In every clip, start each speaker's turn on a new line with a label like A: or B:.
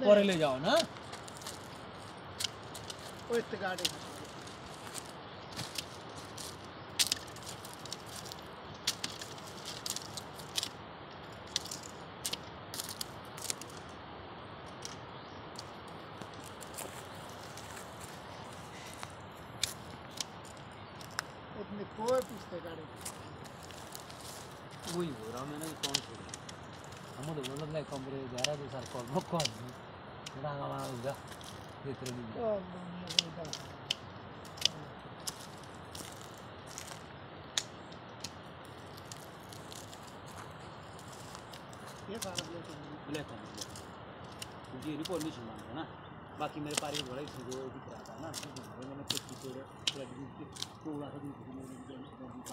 A: पर ले जाओ ना।
B: ओ इतने गाड़ी कोई पूछते गाड़ी।
A: वही हो रहा मैंने कौन छोड़ा? हम तो बोल रहे कमरे जा रहा तो सर कौन कौन रांगा वाला होगा इतने नहीं
B: ओ मम्मी ये सारा ब्लैक है
A: ब्लैक होने क्योंकि ये रिपोर्ट नहीं सुना था ना बाकी मेरे पारी बड़ा ही सीधे दिख रहा था ना तो मैंने कुछ की थोड़ा थोड़ा दिन थोड़ा सा दिन मैंने जब जब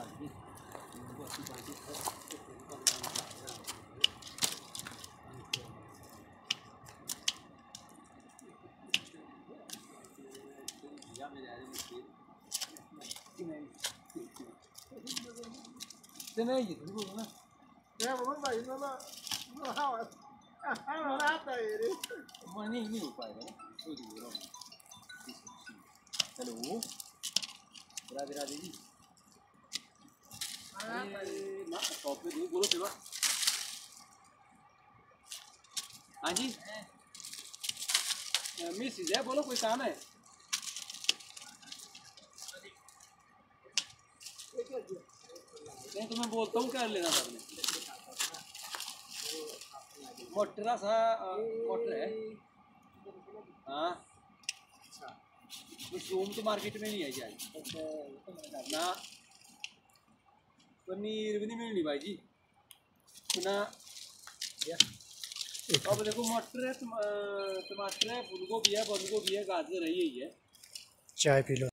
A: ना शॉप में नहीं बोलो सेवा हाँ जी। मिस है बोलो कोई काम है? तो मैं बोलता हूँ क्या लेना था मोटरा सा मोटर है। हाँ। जूम तो मार्केट में नहीं है जाए ना। पनीर भी नहीं मिलनी भाई जी ना अब देखो मटर है टमाटर है फूल गोभी है, बंद गोभी है, गाजर है, यही है।
B: चाय पी लो।